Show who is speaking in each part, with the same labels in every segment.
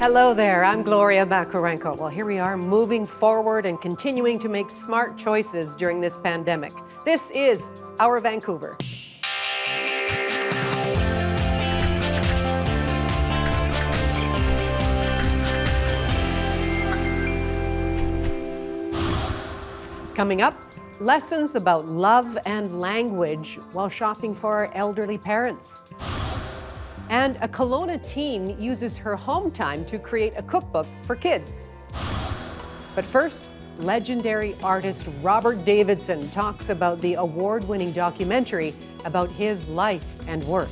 Speaker 1: Hello there, I'm Gloria Macarenko. Well, here we are moving forward and continuing to make smart choices during this pandemic. This is Our Vancouver. Coming up, lessons about love and language while shopping for our elderly parents. And a Kelowna teen uses her home time to create a cookbook for kids. But first, legendary artist Robert Davidson talks about the award winning documentary about his life and work.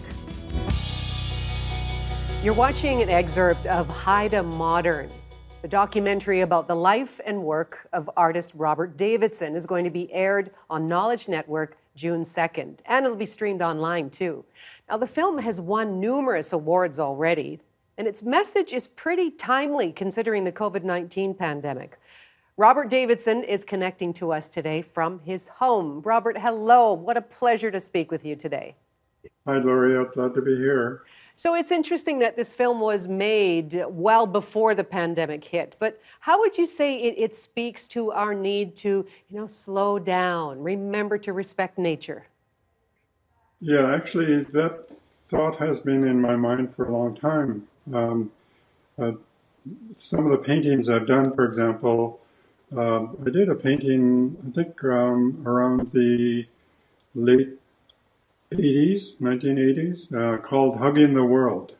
Speaker 1: You're watching an excerpt of Haida Modern. The documentary about the life and work of artist Robert Davidson is going to be aired on Knowledge Network June 2nd, and it'll be streamed online too. Now, the film has won numerous awards already, and its message is pretty timely considering the COVID 19 pandemic. Robert Davidson is connecting to us today from his home. Robert, hello. What a pleasure to speak with you today.
Speaker 2: Hi, Gloria. Glad to be here.
Speaker 1: So it's interesting that this film was made well before the pandemic hit. But how would you say it, it, speaks to our need to, you know, slow down, remember to respect nature?
Speaker 2: Yeah, actually, that thought has been in my mind for a long time. Um, uh, some of the paintings I've done, for example, uh, I did a painting, I think, um, around the late 80s, 1980s, uh, called Hugging the World.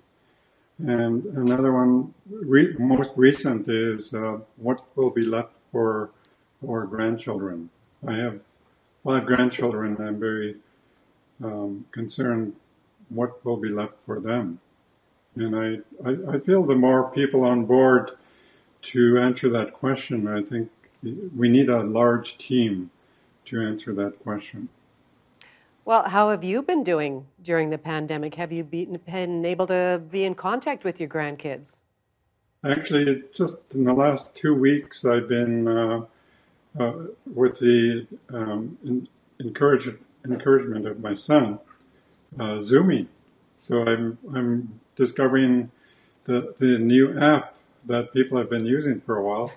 Speaker 2: And another one, re- most recent, is uh, What Will Be Left for Our Grandchildren. I have five grandchildren, and I'm very um, concerned what will be left for them. And I, I, I feel the more people on board to answer that question, I think we need a large team to answer that question.
Speaker 1: Well, how have you been doing during the pandemic? Have you been able to be in contact with your grandkids?
Speaker 2: Actually, just in the last two weeks, I've been uh, uh, with the um, in, encourage, encouragement of my son, uh, Zooming. So I'm I'm discovering the the new app that people have been using for a while,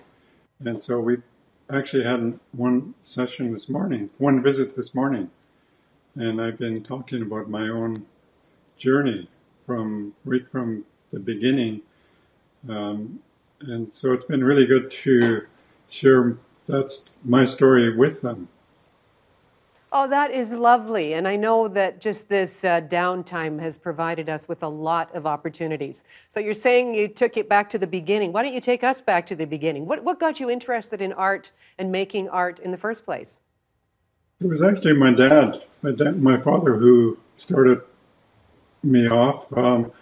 Speaker 2: and so we actually had one session this morning, one visit this morning and I've been talking about my own journey from right from the beginning. Um, and so it's been really good to share that's my story with them.
Speaker 1: Oh, that is lovely. And I know that just this uh, downtime has provided us with a lot of opportunities. So you're saying you took it back to the beginning. Why don't you take us back to the beginning? What, what got you interested in art and making art in the first place?
Speaker 2: It was actually my dad, my dad, my father, who started me off. Um,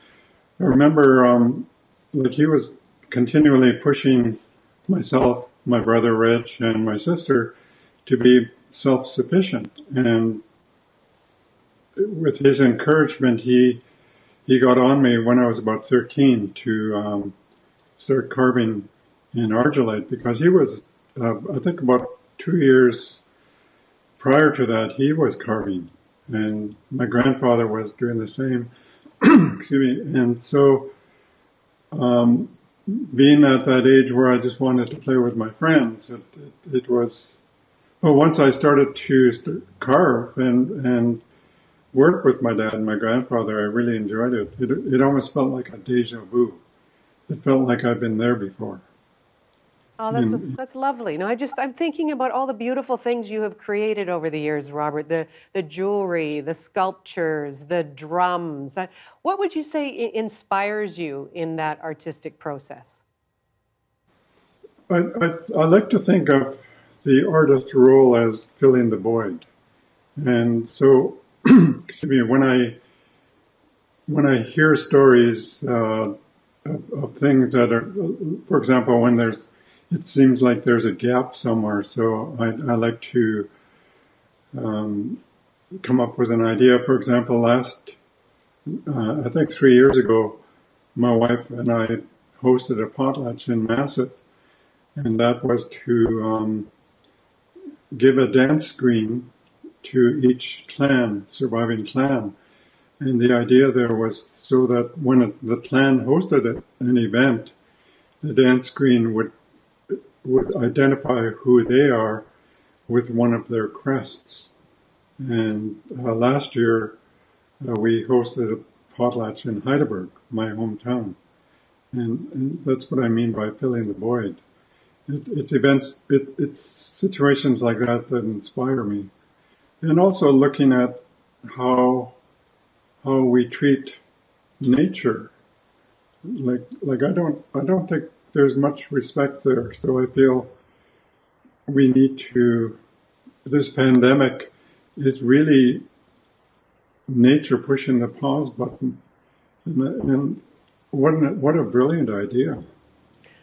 Speaker 2: I remember, um, like he was continually pushing myself, my brother Rich, and my sister to be self-sufficient. And with his encouragement, he he got on me when I was about 13 to um, start carving in argillite because he was, uh, I think, about two years prior to that, he was carving, and my grandfather was doing the same. Excuse me. And so, um, being at that age where I just wanted to play with my friends, it, it, it was. But once I started to carve and and work with my dad and my grandfather, I really enjoyed it. It, it almost felt like a deja vu. It felt like I'd been there before.
Speaker 1: Oh, that's that's lovely. No, I just I'm thinking about all the beautiful things you have created over the years, Robert. The the jewelry, the sculptures, the drums. What would you say inspires you in that artistic process?
Speaker 2: I, I, I like to think of the artist role as filling the void, and so excuse me when I when I hear stories uh, of, of things that are, for example, when there's it seems like there's a gap somewhere. So I, I like to um, come up with an idea. For example, last, uh, I think three years ago, my wife and I hosted a potlatch in Masset, and that was to um, give a dance screen to each clan, surviving clan. And the idea there was so that when the clan hosted an event, the dance screen would would identify who they are with one of their crests. And uh, last year, uh, we hosted a potlatch in Hydaburg, my hometown. And, and, that's what I mean by filling the void. It, it's events, it, it's situations like that that inspire me. And also looking at how, how we treat nature. Like, like I don't, I don't think there's much respect there. So I feel we need to, this pandemic is really nature pushing the pause button. And, and what, an, what a brilliant idea.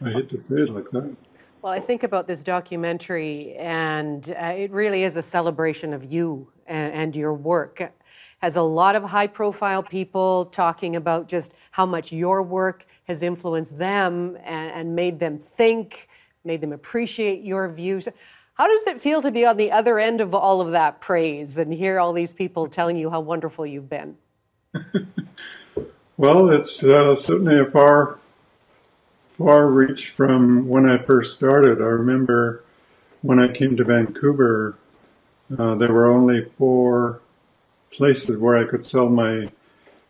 Speaker 2: I hate to say it like that.
Speaker 1: Well, I think about this documentary, and uh, it really is a celebration of you and, and your work. Has a lot of high profile people talking about just how much your work has influenced them and, and made them think, made them appreciate your views. How does it feel to be on the other end of all of that praise and hear all these people telling you how wonderful you've been?
Speaker 2: well, it's uh, certainly a far, far reach from when I first started. I remember when I came to Vancouver, uh, there were only four places where I could sell my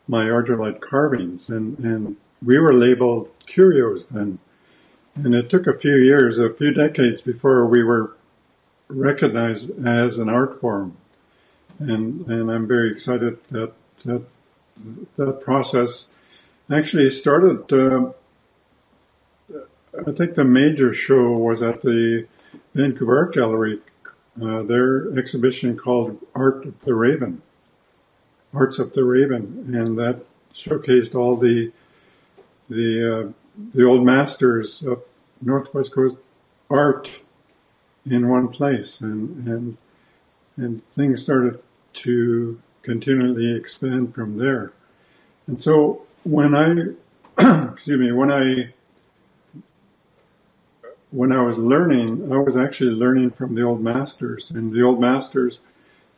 Speaker 2: my argillite carvings, and, and we were labeled curios then. And it took a few years, a few decades before we were recognized as an art form. And, and I'm very excited that that, that process actually started. Uh, I think the major show was at the Vancouver Art Gallery, uh, their exhibition called Art of the Raven, Arts of the Raven, and that showcased all the the uh, the old masters of Northwest Coast art in one place, and and and things started to continually expand from there. And so when I, excuse me, when I when I was learning, I was actually learning from the old masters, and the old masters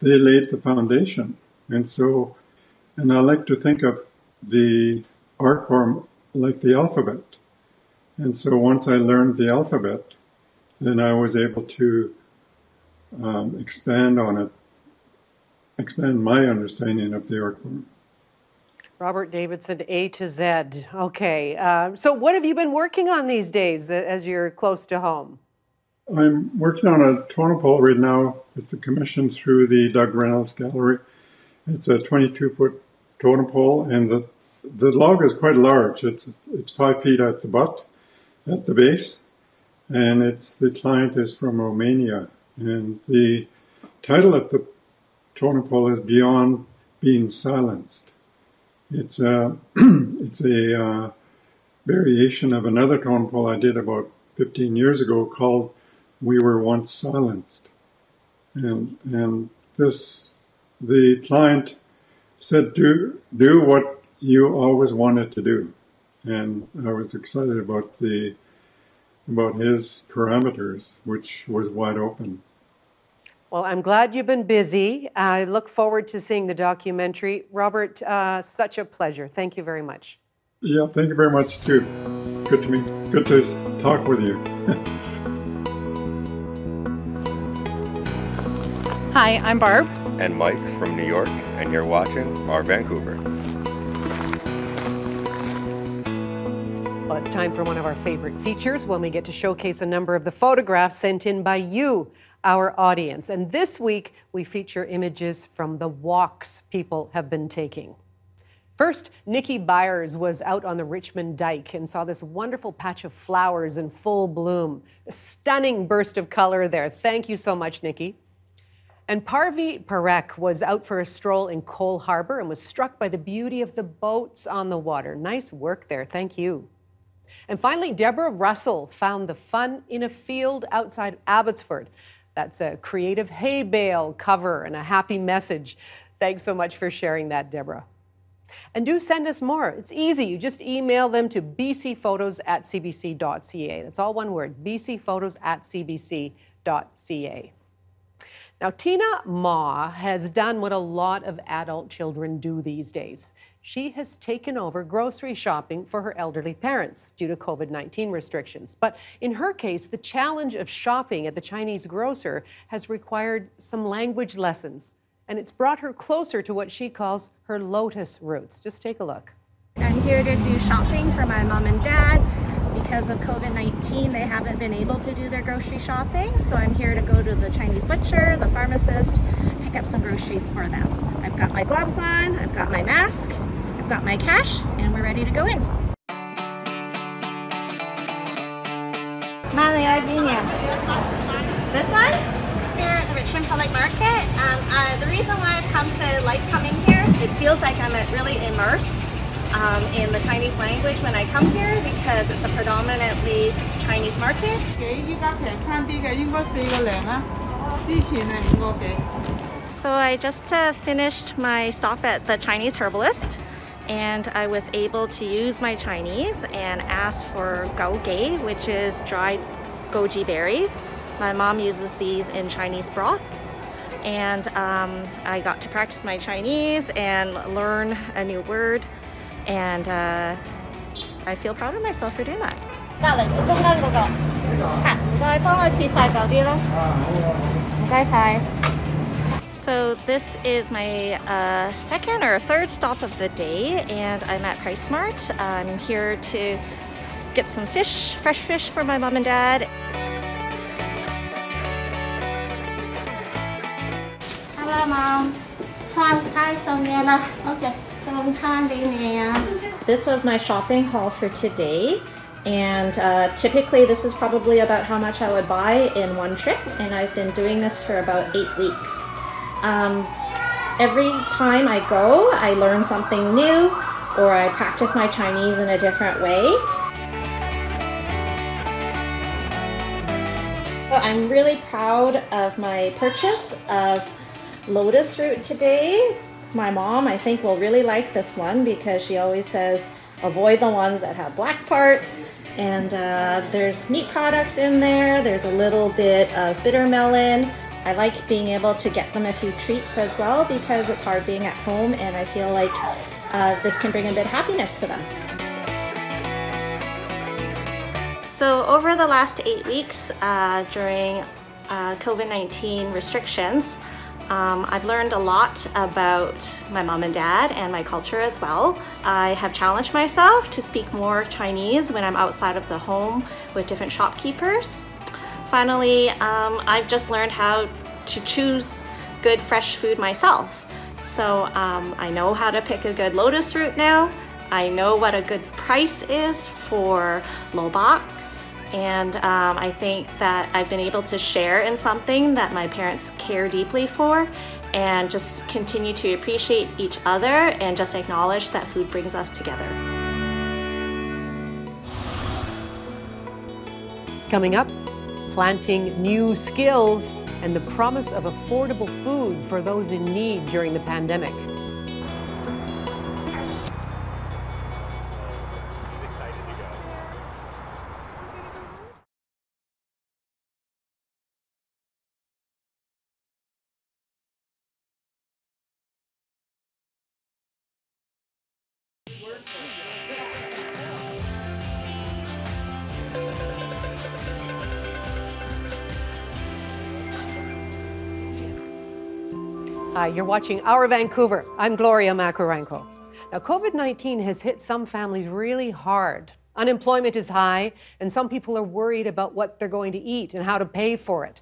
Speaker 2: they laid the foundation. And so, and I like to think of the art form like the alphabet. And so once I learned the alphabet, then I was able to um, expand on it, expand my understanding of the art form.
Speaker 1: Robert Davidson, A to Z. Okay. Uh, so, what have you been working on these days as you're close to home?
Speaker 2: I'm working on a totem pole right now. It's a commission through the Doug Reynolds Gallery. It's a 22 foot totem pole, and the the log is quite large. It's it's five feet at the butt, at the base, and it's the client is from Romania, and the title of the totem pole is Beyond Being Silenced. It's a it's a uh, variation of another totem pole I did about 15 years ago called We Were Once Silenced, and and this the client said do do what you always wanted to do. And I was excited about the about his parameters, which was wide open.
Speaker 1: Well, I'm glad you've been busy. I look forward to seeing the documentary. Robert, uh, such a pleasure. Thank you very much.
Speaker 2: Yeah, thank you very much too. Good to meet. Good to talk with you.
Speaker 3: Hi, I'm Barb.
Speaker 4: And Mike from New York, and you're watching our Vancouver.
Speaker 1: Well, it's time for one of our favorite features when we get to showcase a number of the photographs sent in by you, our audience. And this week, we feature images from the walks people have been taking. First, Nikki Byers was out on the Richmond Dike and saw this wonderful patch of flowers in full bloom. A stunning burst of color there. Thank you so much, Nikki. And Parvi Parekh was out for a stroll in Coal Harbour and was struck by the beauty of the boats on the water. Nice work there. Thank you. And finally, Deborah Russell found the fun in a field outside Abbotsford. That's a creative hay bale cover and a happy message. Thanks so much for sharing that, Deborah. And do send us more. It's easy. You just email them to bcphotos at cbc.ca. That's all one word, bcphotos at cbc.ca. Now, Tina Ma has done what a lot of adult children do these days. She has taken over grocery shopping for her elderly parents due to COVID 19 restrictions. But in her case, the challenge of shopping at the Chinese grocer has required some language lessons, and it's brought her closer to what she calls her lotus roots. Just take a look.
Speaker 3: I'm here to do shopping for my mom and dad because of COVID-19, they haven't been able to do their grocery shopping. So I'm here to go to the Chinese butcher, the pharmacist, pick up some groceries for them. I've got my gloves on, I've got my mask, I've got my cash, and we're ready to go in. This one? Here at the Richmond Public Market. Um, uh, the reason why I've come to like coming here, it feels like I'm really immersed um, in the Chinese language when I come here because it's a predominantly Chinese market. So I just uh, finished my stop at the Chinese herbalist and I was able to use my Chinese and ask for gao gei, which is dried goji berries. My mom uses these in Chinese broths. And um, I got to practice my Chinese and learn a new word. And uh, I feel proud of myself for doing that. So this is my uh, second or third stop of the day and I'm at Price PriceSmart. I'm here to get some fish, fresh fish for my mom and dad.
Speaker 5: Hello mom. Hi, hi Sonia. Okay.
Speaker 3: This was my shopping haul for today and uh, typically this is probably about how much I would buy in one trip and I've been doing this for about eight weeks. Um, every time I go I learn something new or I practice my Chinese in a different way. I'm really proud of my purchase of lotus root today my mom, I think, will really like this one because she always says avoid the ones that have black parts. And uh, there's meat products in there. There's a little bit of bitter melon. I like being able to get them a few treats as well because it's hard being at home and I feel like uh, this can bring a bit of happiness to them. So over the last eight weeks uh, during uh, COVID-19 restrictions, um, I've learned a lot about my mom and dad and my culture as well. I have challenged myself to speak more Chinese when I'm outside of the home with different shopkeepers. Finally, um, I've just learned how to choose good fresh food myself. So um, I know how to pick a good lotus root now. I know what a good price is for lobak and um, I think that I've been able to share in something that my parents care deeply for and just continue to appreciate each other and just acknowledge that food brings us together.
Speaker 1: Coming up, planting new skills and the promise of affordable food for those in need during the pandemic. Hi, you're watching Our Vancouver. I'm Gloria Macarenko. Now, COVID 19 has hit some families really hard. Unemployment is high, and some people are worried about what they're going to eat and how to pay for it.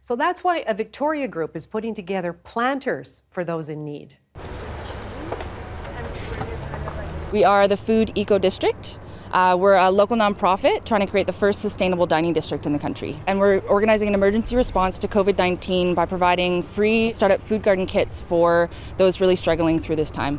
Speaker 1: So that's why a Victoria group is putting together planters for those in need.
Speaker 6: We are the Food Eco District. Uh, we're a local nonprofit trying to create the first sustainable dining district in the country. And we're organizing an emergency response to COVID 19 by providing free startup food garden kits for those really struggling through this time.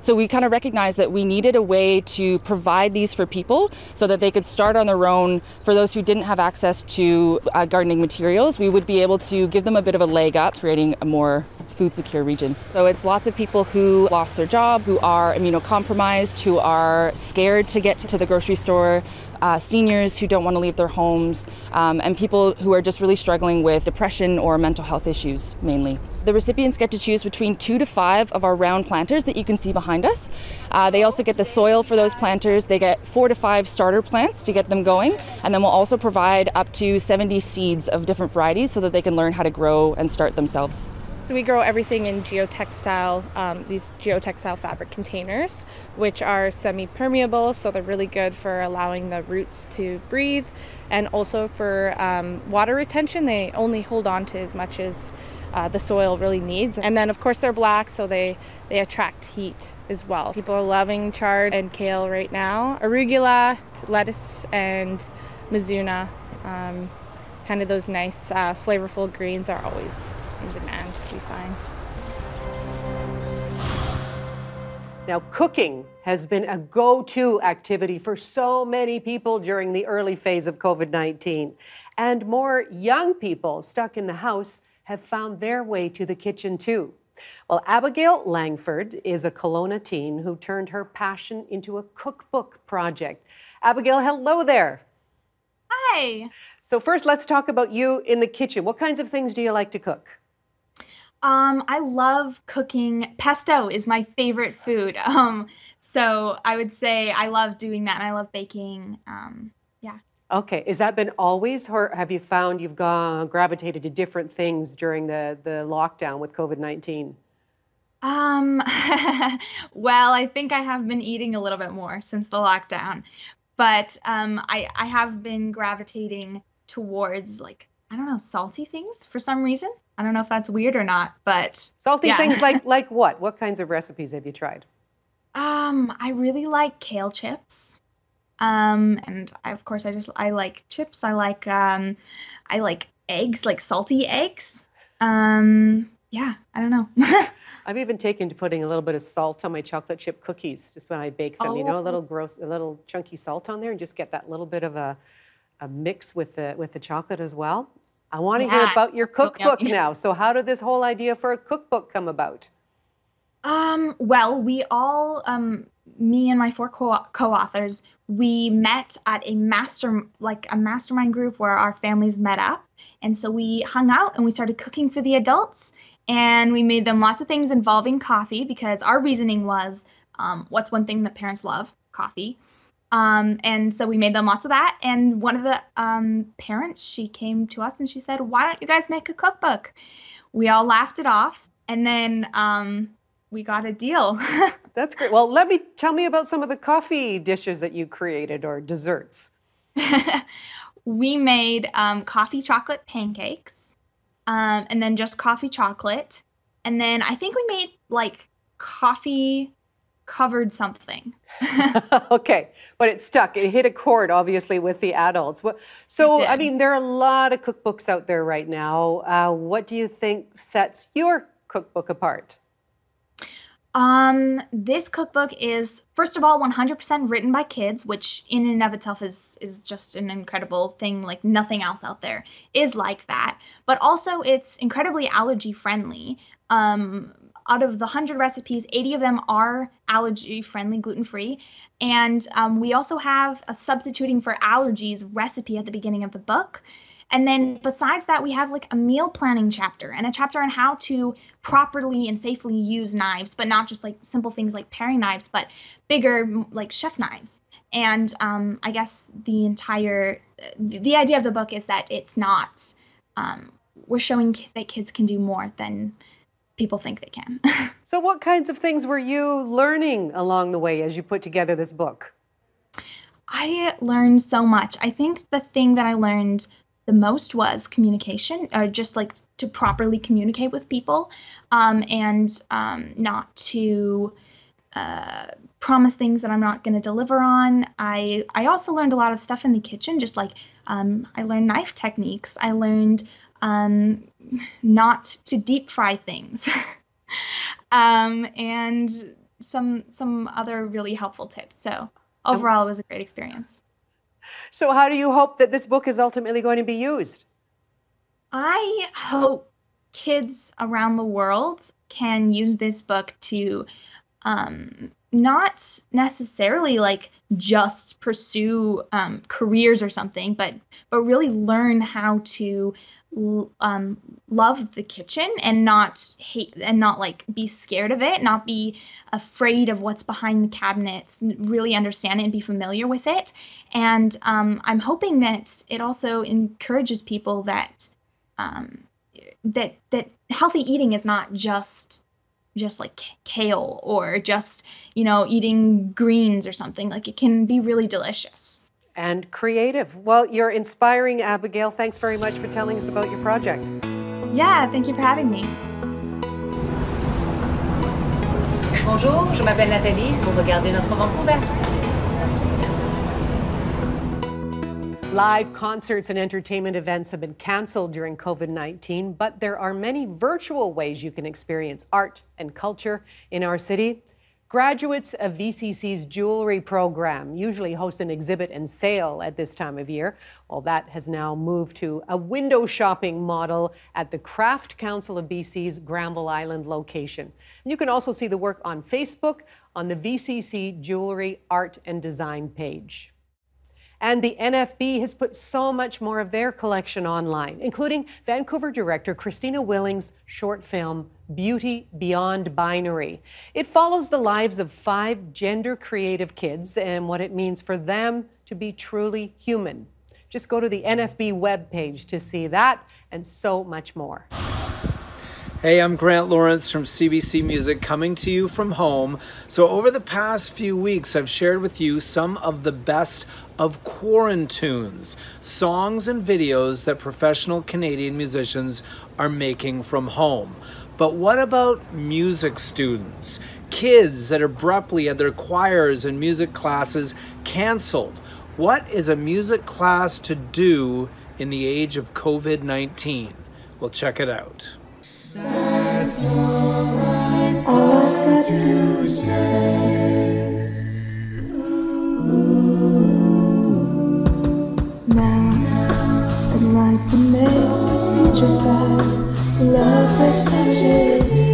Speaker 6: So we kind of recognized that we needed a way to provide these for people so that they could start on their own. For those who didn't have access to uh, gardening materials, we would be able to give them a bit of a leg up, creating a more food secure region. So it's lots of people who lost their job, who are immunocompromised, who are scared to get to the grocery store, uh, seniors who don't want to leave their homes, um, and people who are just really struggling with depression or mental health issues mainly. The recipients get to choose between two to five of our round planters that you can see behind us. Uh, they also get the soil for those planters. They get four to five starter plants to get them going. And then we'll also provide up to 70 seeds of different varieties so that they can learn how to grow and start themselves.
Speaker 7: So we grow everything in geotextile, um, these geotextile fabric containers, which are semi-permeable, so they're really good for allowing the roots to breathe, and also for um, water retention. They only hold on to as much as uh, the soil really needs. And then of course they're black, so they, they attract heat as well. People are loving chard and kale right now. Arugula, lettuce, and mizuna. Um, kind of those nice uh, flavorful greens are always in demand, we find.
Speaker 1: Now, cooking has been a go to activity for so many people during the early phase of COVID 19. And more young people stuck in the house have found their way to the kitchen too. Well, Abigail Langford is a Kelowna teen who turned her passion into a cookbook project. Abigail, hello there.
Speaker 8: Hi.
Speaker 1: So, first, let's talk about you in the kitchen. What kinds of things do you like to cook?
Speaker 8: Um, I love cooking. Pesto is my favorite food. Um, so I would say I love doing that, and I love baking. Um, yeah.
Speaker 1: Okay, has that been always, or have you found you've gone gravitated to different things during the the lockdown with COVID nineteen?
Speaker 8: Um, well, I think I have been eating a little bit more since the lockdown, but um, I I have been gravitating towards like I don't know salty things for some reason. I don't know if that's weird or not, but
Speaker 1: salty
Speaker 8: yeah.
Speaker 1: things like like what? What kinds of recipes have you tried?
Speaker 8: Um, I really like kale chips. Um, and I, of course I just I like chips. I like um, I like eggs, like salty eggs. Um, yeah, I don't know.
Speaker 1: I've even taken to putting a little bit of salt on my chocolate chip cookies, just when I bake them. Oh. You know, a little oh. gross, a little chunky salt on there, and just get that little bit of a, a mix with the with the chocolate as well. I want to yeah. hear about your cookbook now. So, how did this whole idea for a cookbook come about?
Speaker 8: Um, well, we all, um, me and my four co- co-authors, we met at a master, like a mastermind group where our families met up, and so we hung out and we started cooking for the adults, and we made them lots of things involving coffee because our reasoning was, um, what's one thing that parents love? Coffee. Um, and so we made them lots of that. And one of the um, parents, she came to us and she said, Why don't you guys make a cookbook? We all laughed it off. And then um, we got a deal.
Speaker 1: That's great. Well, let me tell me about some of the coffee dishes that you created or desserts.
Speaker 8: we made um, coffee chocolate pancakes um, and then just coffee chocolate. And then I think we made like coffee covered something.
Speaker 1: okay, but it stuck. It hit a chord, obviously, with the adults. So, I mean, there are a lot of cookbooks out there right now. Uh, what do you think sets your cookbook apart?
Speaker 8: Um, this cookbook is first of all 100% written by kids, which in and of itself is is just an incredible thing. Like nothing else out there is like that. But also, it's incredibly allergy friendly. Um, out of the 100 recipes, 80 of them are allergy friendly, gluten free. And um, we also have a substituting for allergies recipe at the beginning of the book. And then besides that, we have like a meal planning chapter and a chapter on how to properly and safely use knives, but not just like simple things like paring knives, but bigger like chef knives. And um, I guess the entire the idea of the book is that it's not um, we're showing that kids can do more than people think they can.
Speaker 1: so, what kinds of things were you learning along the way as you put together this book?
Speaker 8: I learned so much. I think the thing that I learned the most was communication, or just like to properly communicate with people, um, and um, not to uh, promise things that I'm not going to deliver on. I I also learned a lot of stuff in the kitchen, just like um, I learned knife techniques. I learned um, not to deep fry things, um, and some some other really helpful tips. So overall, it was a great experience.
Speaker 1: So, how do you hope that this book is ultimately going to be used?
Speaker 8: I hope kids around the world can use this book to um, not necessarily like just pursue um, careers or something, but but really learn how to um, love the kitchen and not hate and not like be scared of it, not be afraid of what's behind the cabinets, really understand it and be familiar with it. And um, I'm hoping that it also encourages people that um, that that healthy eating is not just just like kale or just, you know, eating greens or something. Like it can be really delicious.
Speaker 1: And creative. Well, you're inspiring, Abigail. Thanks very much for telling us about your project.
Speaker 8: Yeah, thank you for having me.
Speaker 9: Bonjour, je m'appelle Nathalie. Vous regardez notre Vancouver.
Speaker 1: Live concerts and entertainment events have been canceled during COVID 19, but there are many virtual ways you can experience art and culture in our city. Graduates of VCC's jewelry program usually host an exhibit and sale at this time of year. Well, that has now moved to a window shopping model at the Craft Council of BC's Granville Island location. You can also see the work on Facebook on the VCC Jewelry Art and Design page. And the NFB has put so much more of their collection online, including Vancouver director Christina Willing's short film, Beauty Beyond Binary. It follows the lives of five gender creative kids and what it means for them to be truly human. Just go to the NFB webpage to see that and so much more.
Speaker 10: Hey, I'm Grant Lawrence from CBC Music coming to you from home. So, over the past few weeks, I've shared with you some of the best of quarantunes, songs and videos that professional Canadian musicians are making from home. But what about music students? Kids that abruptly had their choirs and music classes canceled. What is a music class to do in the age of COVID 19? We'll check it out. That's all I've got to say. Speech love that touches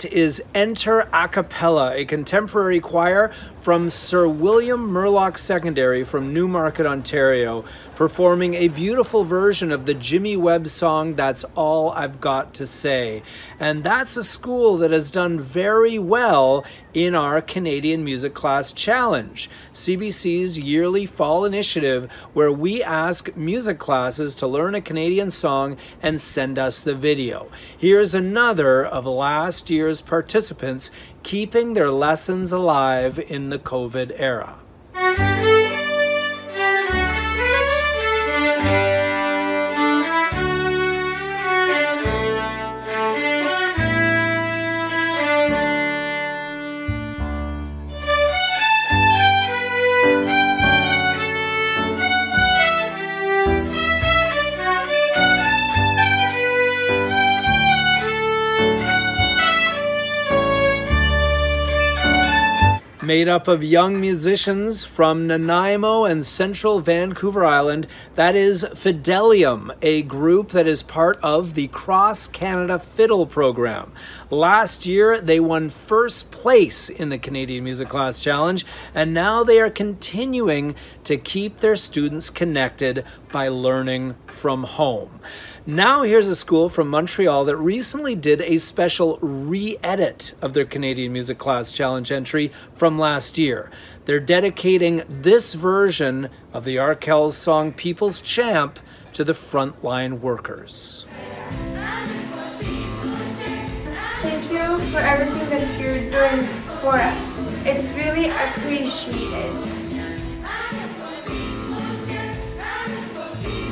Speaker 10: That is Enter a Cappella, a contemporary choir from Sir William Mulock Secondary from Newmarket, Ontario, performing a beautiful version of the Jimmy Webb song, That's All I've Got to Say. And that's a school that has done very well in our Canadian Music Class Challenge, CBC's yearly fall initiative where we ask music classes to learn a Canadian song and send us the video. Here's another of last year's participants keeping their lessons alive in the COVID era. Made up of young musicians from Nanaimo and central Vancouver Island. That is Fidelium, a group that is part of the Cross Canada Fiddle program. Last year, they won first place in the Canadian Music Class Challenge, and now they are continuing to keep their students connected by learning from home. Now, here's a school from Montreal that recently did a special re edit of their Canadian Music Class Challenge entry from last year. They're dedicating this version of the Arkells song People's Champ to the frontline workers.
Speaker 11: Thank you for everything that you're doing for us. It's really appreciated.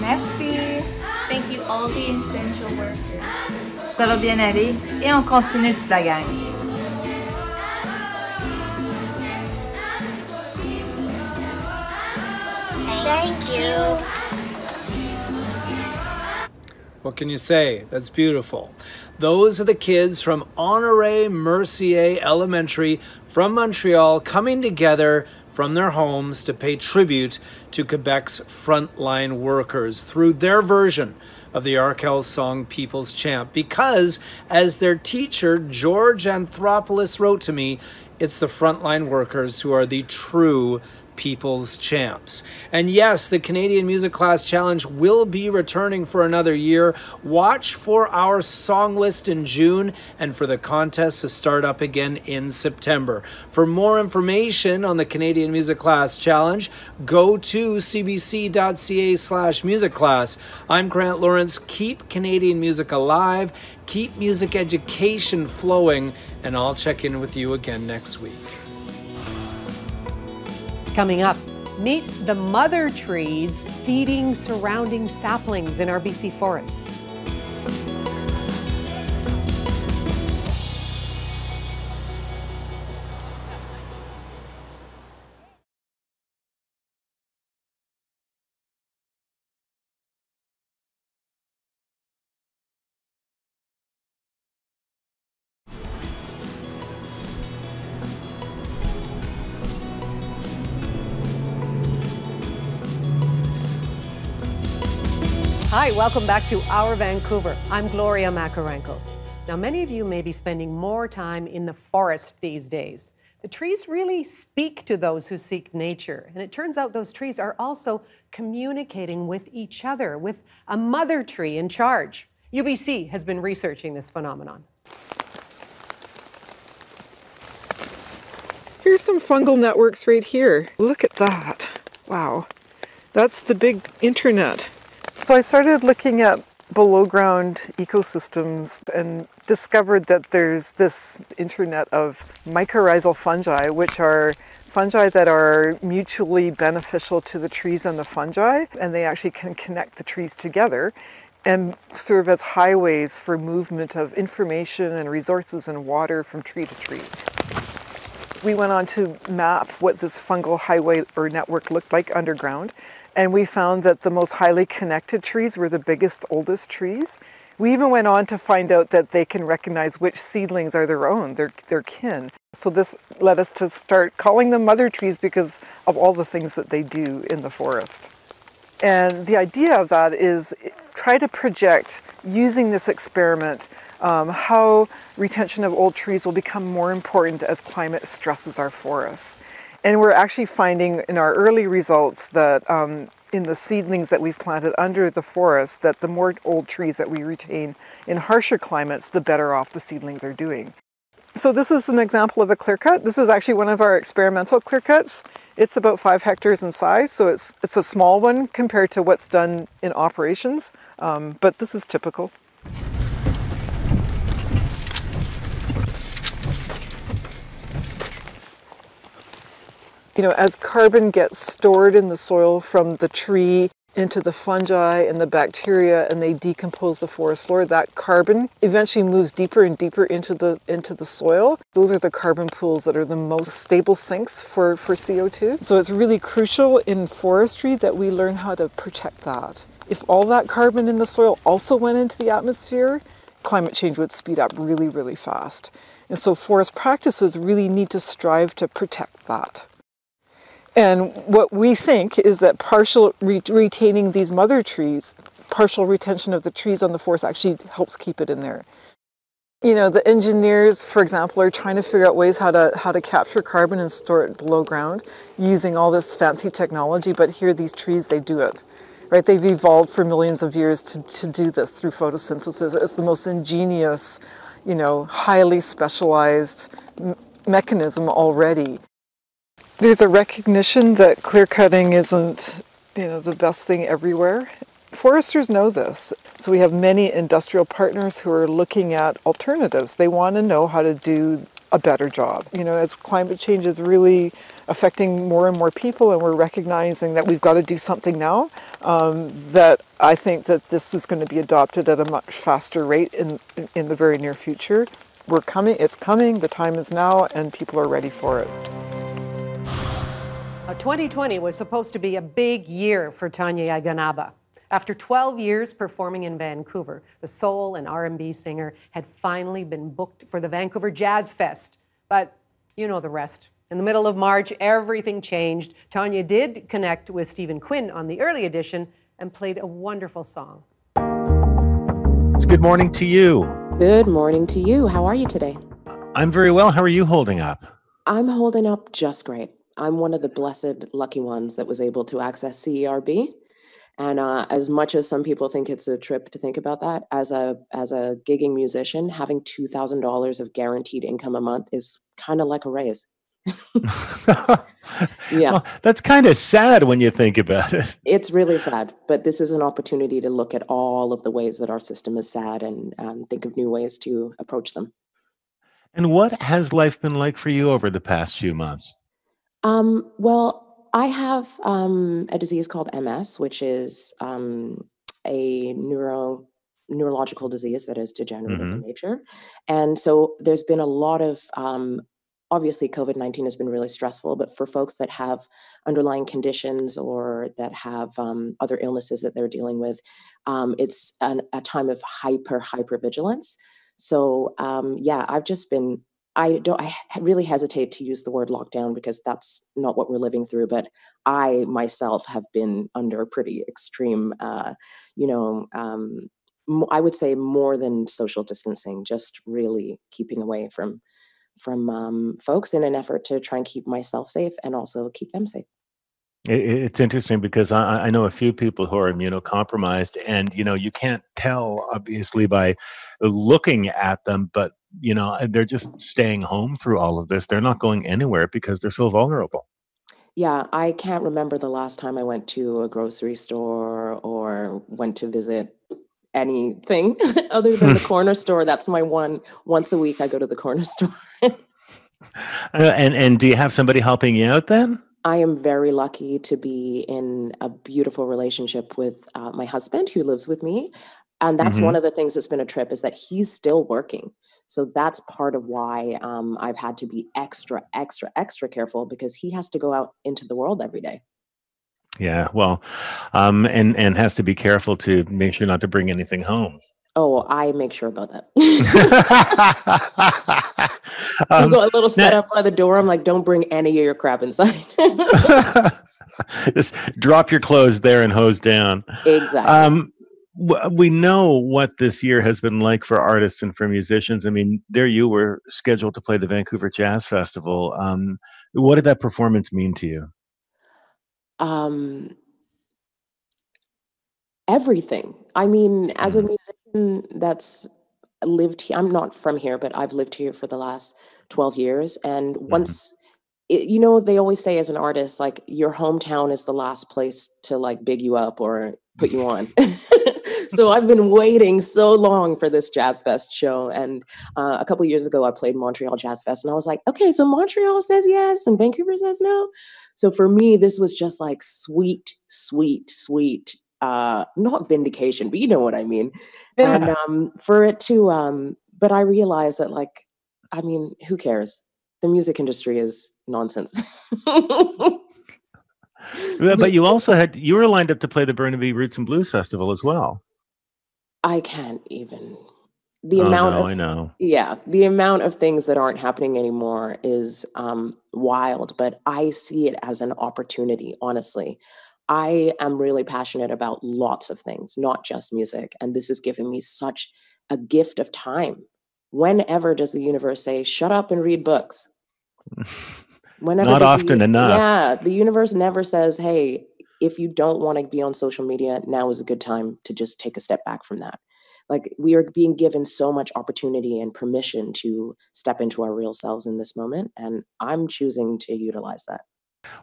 Speaker 12: Merci.
Speaker 11: Thank you all the essential workers.
Speaker 12: Sarah Bianelli et on continue toute la gang.
Speaker 5: Thank you.
Speaker 10: What can you say? That's beautiful. Those are the kids from Honoré Mercier Elementary from Montreal coming together from their homes to pay tribute to Quebec's frontline workers through their version of the Arkells song People's Champ. Because, as their teacher, George Anthropoulos, wrote to me, it's the frontline workers who are the true people's champs. And yes, the Canadian Music Class Challenge will be returning for another year. Watch for our song list in June and for the contest to start up again in September. For more information on the Canadian Music Class Challenge, go to cbc.ca slash music class. I'm Grant Lawrence. Keep Canadian music alive, keep music education flowing, and I'll check in with you again next week.
Speaker 1: Coming up, meet the mother trees feeding surrounding saplings in our BC forests. Hi, welcome back to Our Vancouver. I'm Gloria Macarenko. Now, many of you may be spending more time in the forest these days. The trees really speak to those who seek nature, and it turns out those trees are also communicating with each other, with a mother tree in charge. UBC has been researching this phenomenon.
Speaker 13: Here's some fungal networks right here. Look at that. Wow. That's the big internet. So I started looking at below ground ecosystems and discovered that there's this internet of mycorrhizal fungi, which are fungi that are mutually beneficial to the trees and the fungi, and they actually can connect the trees together and serve as highways for movement of information and resources and water from tree to tree. We went on to map what this fungal highway or network looked like underground, and we found that the most highly connected trees were the biggest, oldest trees. We even went on to find out that they can recognize which seedlings are their own, their, their kin. So this led us to start calling them mother trees because of all the things that they do in the forest. And the idea of that is try to project, using this experiment, um, how retention of old trees will become more important as climate stresses our forests. And we're actually finding in our early results that um, in the seedlings that we've planted under the forest, that the more old trees that we retain in harsher climates, the better off the seedlings are doing. So this is an example of a clear cut. This is actually one of our experimental clear cuts. It's about five hectares in size, so it's, it's a small one compared to what's done in operations, um, but this is typical. You know, as carbon gets stored in the soil from the tree into the fungi and the bacteria and they decompose the forest floor that carbon eventually moves deeper and deeper into the into the soil. Those are the carbon pools that are the most stable sinks for for co2 so it's really crucial in forestry that we learn how to protect that. If all that carbon in the soil also went into the atmosphere climate change would speed up really really fast. And so forest practices really need to strive to protect that and what we think is that partial re retaining these mother trees, partial retention of the trees on the forest actually helps keep it in there. You know, the engineers, for example, are trying to figure out ways how to how to capture carbon and store it below ground using all this fancy technology, but here these trees they do it. Right? They've evolved for millions of years to, to do this through photosynthesis. It's the most ingenious, you know, highly specialized mechanism already there's a recognition that clear cutting isn't, you know, the best thing everywhere. Foresters know this. So we have many industrial partners who are looking at alternatives. They want to know how to do a better job. You know, as climate change is really affecting more and more people and we're recognizing that we've got to do something now, um, that I think that this is going to be adopted at a much faster rate in, in the very near future. We're coming, it's coming, the time is now, and people are ready for it.
Speaker 1: Now, 2020 was supposed to be a big year for Tonye Aganaba. After 12 years performing in Vancouver, the soul and R&B singer had finally been booked for the Vancouver Jazz Fest. But you know the rest. In the middle of March, everything changed. Tanya did connect with Stephen Quinn on the early edition and played a wonderful song.
Speaker 14: It's good morning to you.
Speaker 15: Good morning to you. How are you today?
Speaker 14: I'm very well. How are you holding up?
Speaker 15: I'm holding up just great. I'm one of the blessed lucky ones that was able to access CERB. And uh, as much as some people think it's a trip to think about that, as a as a gigging musician, having two thousand dollars of guaranteed income a month is kind of like a raise. yeah,
Speaker 14: well, that's kind of sad when you think about it.
Speaker 15: It's really sad, but this is an opportunity to look at all of the ways that our system is sad and um, think of new ways to approach them.
Speaker 14: And what has life been like for you over the past few months?
Speaker 15: Um, well, I have um, a disease called MS, which is um, a neuro neurological disease that is degenerative mm-hmm. in nature, and so there's been a lot of um, obviously COVID nineteen has been really stressful, but for folks that have underlying conditions or that have um, other illnesses that they're dealing with, um, it's an, a time of hyper hyper vigilance. So um, yeah, I've just been I don't I really hesitate to use the word lockdown because that's not what we're living through but I myself have been under pretty extreme uh, you know um, I would say more than social distancing just really keeping away from from um, folks in an effort to try and keep myself safe and also keep them safe.
Speaker 14: It's interesting because I, I know a few people who are immunocompromised, and you know you can't tell obviously by looking at them, but you know they're just staying home through all of this. They're not going anywhere because they're so vulnerable.
Speaker 15: Yeah, I can't remember the last time I went to a grocery store or went to visit anything other than the corner store. That's my one. Once a week, I go to the corner store.
Speaker 14: uh, and and do you have somebody helping you out then?
Speaker 15: I am very lucky to be in a beautiful relationship with uh, my husband who lives with me. And that's mm-hmm. one of the things that's been a trip is that he's still working. So that's part of why um, I've had to be extra, extra, extra careful because he has to go out into the world every day.
Speaker 14: Yeah, well, um, and and has to be careful to make sure not to bring anything home.
Speaker 15: Oh, I make sure about that. um, you go a little set up by the door. I'm like, don't bring any of your crap inside.
Speaker 14: Just drop your clothes there and hose down.
Speaker 15: Exactly.
Speaker 14: Um, we know what this year has been like for artists and for musicians. I mean, there you were scheduled to play the Vancouver Jazz Festival. Um, what did that performance mean to you?
Speaker 15: Um, everything. I mean, as a mm-hmm. musician that's lived here, I'm not from here, but I've lived here for the last 12 years. And mm-hmm. once, it, you know, they always say as an artist, like your hometown is the last place to like big you up or put you on. so I've been waiting so long for this Jazz Fest show. And uh, a couple years ago, I played Montreal Jazz Fest, and I was like, okay, so Montreal says yes, and Vancouver says no. So for me, this was just like sweet, sweet, sweet uh not vindication but you know what i mean yeah. and um for it to um but i realized that like i mean who cares the music industry is nonsense
Speaker 14: but you also had you were lined up to play the burnaby roots and blues festival as well
Speaker 15: i can't even the oh, amount
Speaker 14: no,
Speaker 15: of
Speaker 14: I know.
Speaker 15: yeah the amount of things that aren't happening anymore is um wild but i see it as an opportunity honestly I am really passionate about lots of things, not just music. And this has given me such a gift of time. Whenever does the universe say, shut up and read books?
Speaker 14: Whenever not often
Speaker 15: the,
Speaker 14: enough.
Speaker 15: Yeah, the universe never says, hey, if you don't want to be on social media, now is a good time to just take a step back from that. Like we are being given so much opportunity and permission to step into our real selves in this moment. And I'm choosing to utilize that.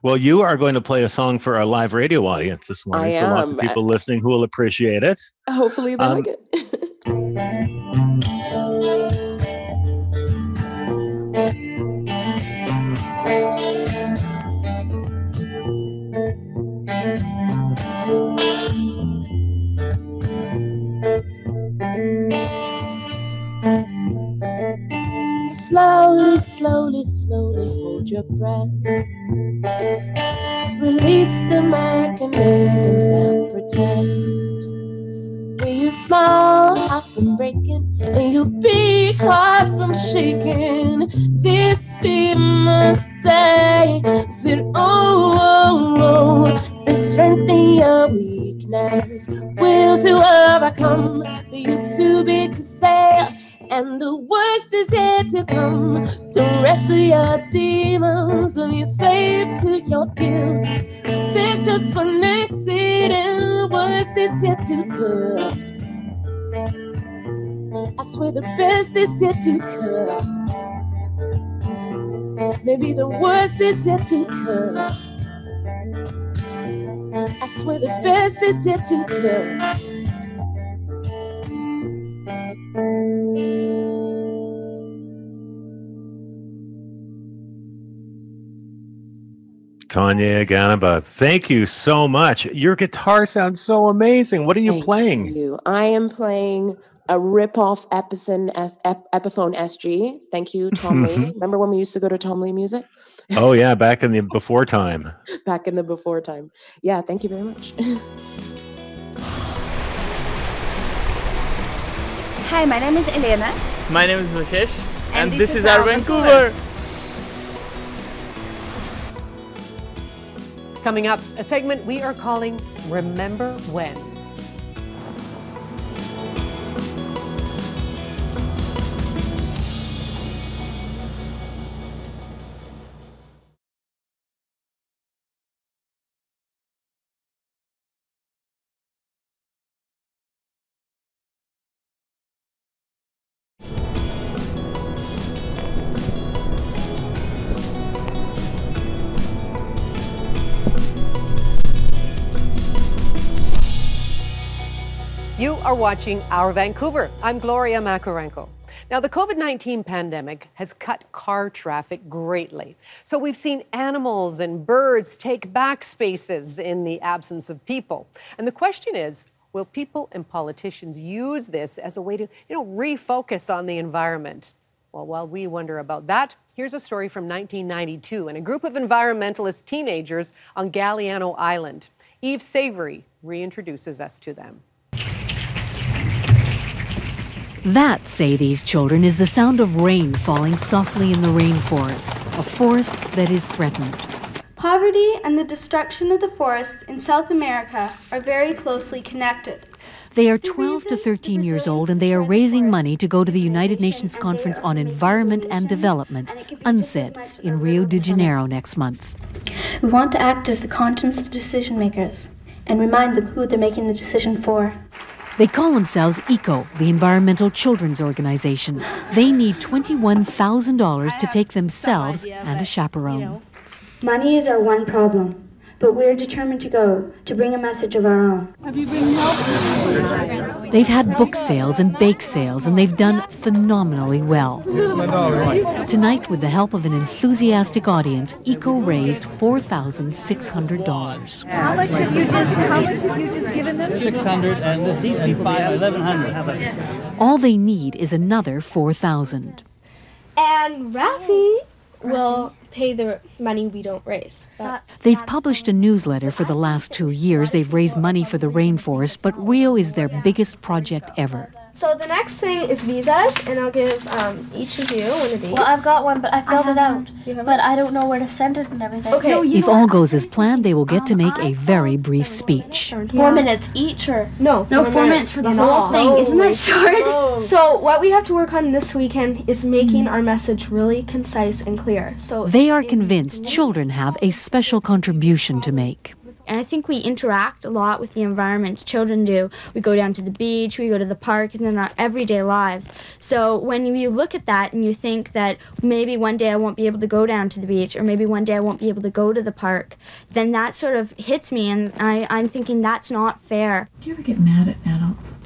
Speaker 14: Well, you are going to play a song for our live radio audience this morning, so lots of people listening who will appreciate it.
Speaker 15: Hopefully, they um, like it.
Speaker 16: Slowly, slowly, slowly hold your breath. Release the mechanisms that protect Will you smile, heart from breaking, and you big heart from shaking. This fear must stay. Said, oh, oh, oh, the strength in your weakness, will to overcome, but you're too big to. And the worst is yet to come. Don't rest of your demons, don't be slave to your guilt. There's just one exit, and the worst is yet to come. I swear the best is yet to come. Maybe the worst is yet to come. I swear the best is yet to come.
Speaker 14: Tonye Aganaba, thank you so much. Your guitar sounds so amazing. What are you
Speaker 15: Thank
Speaker 14: playing?
Speaker 15: you. I am playing a rip-off Epison S- Epiphone SG. Thank you, Tom Lee. Remember when we used to go to Tom Lee Music
Speaker 14: Oh yeah, back in the before time.
Speaker 15: back in the before time? Yeah, thank you very much.
Speaker 17: Hi, my name is Elena.
Speaker 18: My name is Vishesh, and,
Speaker 17: this
Speaker 18: this,
Speaker 17: is
Speaker 18: is our
Speaker 17: our
Speaker 18: Vancouver.
Speaker 1: Coming up, a segment we are calling Remember When. Are watching Our Vancouver. I'm Gloria Macarenko. Now, the COVID 19 pandemic has cut car traffic greatly. So, we've seen animals and birds take back spaces in the absence of people. And the question is will people and politicians use this as a way to, you know, refocus on the environment? Well, while we wonder about that, here's a story from 1992 and a group of environmentalist teenagers on Galiano Island. Eve Savory reintroduces us to them.
Speaker 19: That, say these children, is the sound of rain falling softly in the rainforest, a forest that is threatened.
Speaker 20: Poverty and the destruction of the forests in South America are very closely connected.
Speaker 19: They are 12 to 13 years old and they are raising money to go to the United Nations Conference on Environment and Development, UNCED, in Rio de Janeiro next month.
Speaker 20: We want to act as the conscience of decision makers and remind them who they're making the decision for.
Speaker 19: They call themselves ECO, the Environmental Children's Organization. They need $21,000 to take themselves and a chaperone.
Speaker 20: Money is our one problem, but we're determined to go to bring a message of our own. Have you been helping?
Speaker 19: They've had book sales and bake sales, and they've done phenomenally well. Tonight, with the help of an enthusiastic audience, ECO raised $4,600.
Speaker 21: How much have you just how much have you just given them?
Speaker 22: 600 and this is and five, 1100.
Speaker 19: All they need is another 4,000.
Speaker 20: And Raffi will pay the money we don't raise. But
Speaker 19: They've published a newsletter for the last two years. They've raised money for the rainforest, but Rio is their biggest project ever.
Speaker 20: So the next thing is visas, and I'll give um, each of you one of these.
Speaker 5: Well, I've got one, but I filled it out. But I don't know where to send it and everything.
Speaker 20: Okay.
Speaker 19: No, If all goes as planned, they will get to make a very brief speech.
Speaker 5: Four minutes each, or
Speaker 20: No,
Speaker 5: no, four minutes for the whole thing. Isn't that short?
Speaker 20: So what we have to work on this weekend is making our message really concise and clear. So
Speaker 19: They are convinced children have a special contribution to make.
Speaker 23: And I think we interact a lot with the environment. Children do. We go down to the beach, we go to the park, and in our everyday lives. So when you look at that and you think that maybe one day I won't be able to go down to the beach, or maybe one day I won't be able to go to the park, then that sort of hits me, and I, I'm thinking that's not fair.
Speaker 24: Do you ever get mad at adults?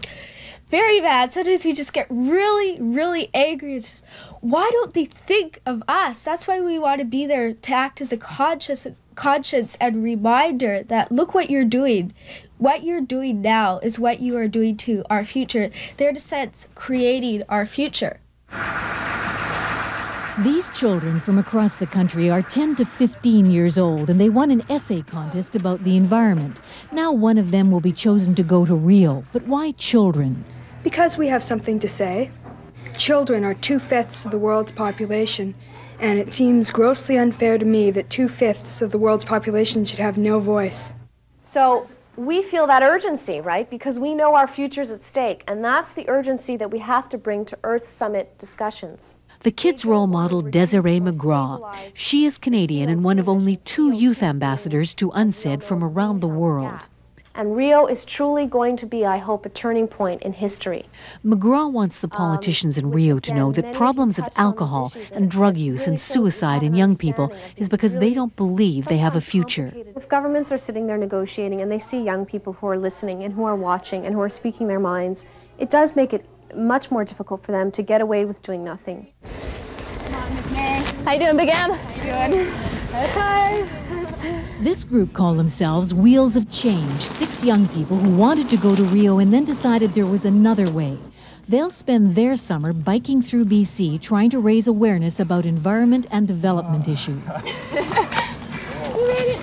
Speaker 20: very bad. Sometimes we just get really, really angry. It's just, why don't they think of us? That's why we want to be there to act as a conscious conscience and reminder that look what you're doing. What you're doing now is what you are doing to our future. They're in a sense creating our future.
Speaker 19: These children from across the country are 10 to 15 years old and they won an essay contest about the environment. Now one of them will be chosen to go to Rio. But why children?
Speaker 25: Because we have something to say. Children are two fifths of the world's population, and it seems grossly unfair to me that two fifths of the world's population should have no voice.
Speaker 26: So we feel that urgency, right? Because we know our future's at stake, and that's the urgency that we have to bring to Earth Summit discussions.
Speaker 19: The kids' role model, Desiree McGraw. She is Canadian and one of only two youth ambassadors to UNCED from around the world.
Speaker 26: And Rio is truly going to be, I hope, a turning point in history.
Speaker 19: McGraw wants the um, politicians in Rio to know that problems of alcohol and drug use and suicide in young people is because they don't believe they have a future.
Speaker 26: If governments are sitting there negotiating and they see young people who are listening and who are watching and who are speaking their minds, it does make it much more difficult for them to get away with doing nothing.
Speaker 23: How you doing, Big M?
Speaker 26: How you doing?
Speaker 23: Okay.
Speaker 19: This group call themselves Wheels of Change, six young people who wanted to go to Rio and then decided there was another way. They'll spend their summer biking through BC trying to raise awareness about environment and development oh. issues.
Speaker 23: You made it.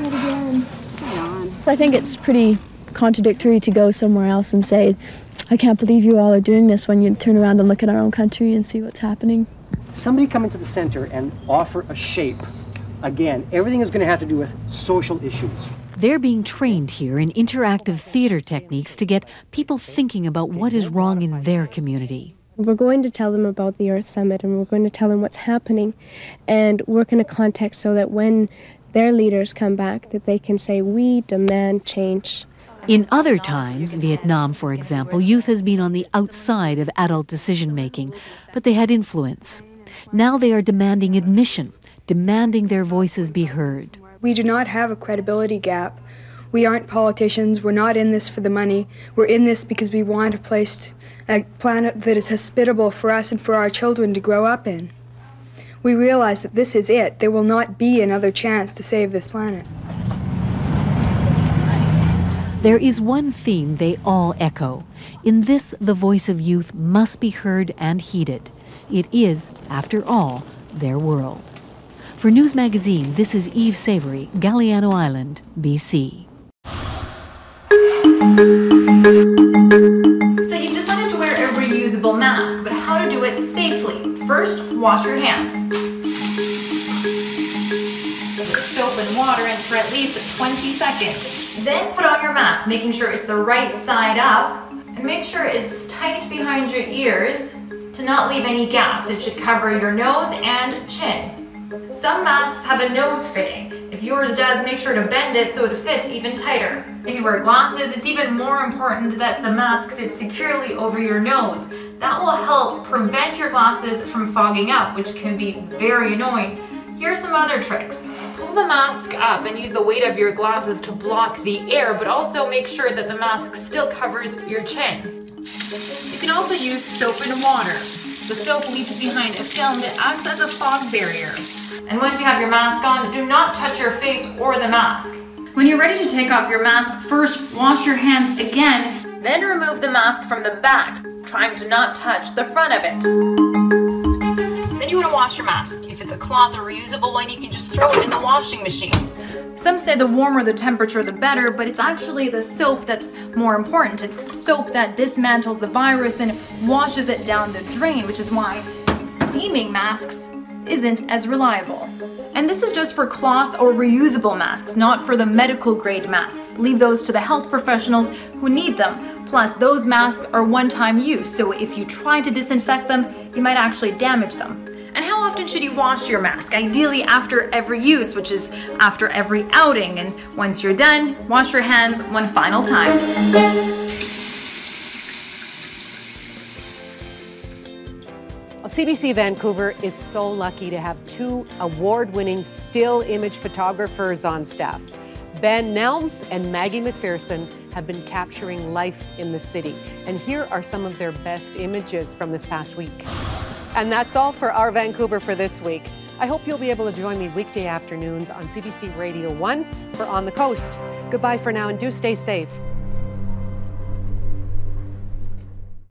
Speaker 23: Not again. Come on. I think it's pretty contradictory to go somewhere else and say, I can't believe you all are doing this when you turn around and look at our own country and see what's happening.
Speaker 27: Somebody come into the center and offer a shape. Again, everything is going to have to do with social issues.
Speaker 19: They're being trained here in interactive theater techniques to get people thinking about what is wrong in their community.
Speaker 28: We're going to tell them about the Earth Summit and we're going to tell them what's happening and work in a context so that when their leaders come back that they can say we demand change.
Speaker 19: In other times, Vietnam for example, youth has been on the outside of adult decision making, but they had influence. Now they are demanding admission, demanding their voices be heard.
Speaker 25: We do not have a credibility gap. We aren't politicians. We're not in this for the money. We're in this because we want a place, a planet that is hospitable for us and for our children to grow up in. We realize that this is it. There will not be another chance to save this planet.
Speaker 19: There is one theme they all echo. In this, the voice of youth must be heard and heeded. It is, after all, their world. For News Magazine, this is Eve Savory, Galiano Island, BC.
Speaker 29: So you've decided to wear a reusable mask, but how to do it safely. First, wash your hands. With soap and water and for at least 20 seconds. Then put on your mask, making sure it's the right side up, and make sure it's tight behind your ears to not leave any gaps. It should cover your nose and chin. Some masks have a nose fitting. If yours does, make sure to bend it so it fits even tighter. If you wear glasses, it's even more important that the mask fits securely over your nose. That will help prevent your glasses from fogging up, which can be very annoying. Here are some other tricks. Pull the mask up and use the weight of your glasses to block the air, but also make sure that the mask still covers your chin. You can also use soap and water. The soap leaves behind a film that acts as a fog barrier. And once you have your mask on, do not touch your face or the mask. When you're ready to take off your mask, first wash your hands again, then remove the mask from the back, trying to not touch the front of it. Then you want to wash your mask. If it's a cloth or reusable one, you can just throw it in the washing machine. Some say the warmer the temperature, the better, but it's actually the soap that's more important. It's soap that dismantles the virus and washes it down the drain, which is why steaming masks isn't as reliable. And this is just for cloth or reusable masks, not for the medical grade masks. Leave those to the health professionals who need them. Plus, those masks are one-time use, so if you try to disinfect them, you might actually damage them. And how often should you wash your mask? Ideally after every use, which is after every outing. And once you're done, wash your hands one final time.
Speaker 1: CBC Vancouver is so lucky to have two award-winning still image photographers on staff. Ben Nelms and Maggie McPherson have been capturing life in the city. And here are some of their best images from this past week. And that's all for our Vancouver for this week. I hope you'll be able to join me weekday afternoons on CBC Radio 1 for On the Coast. Goodbye for now and do stay safe.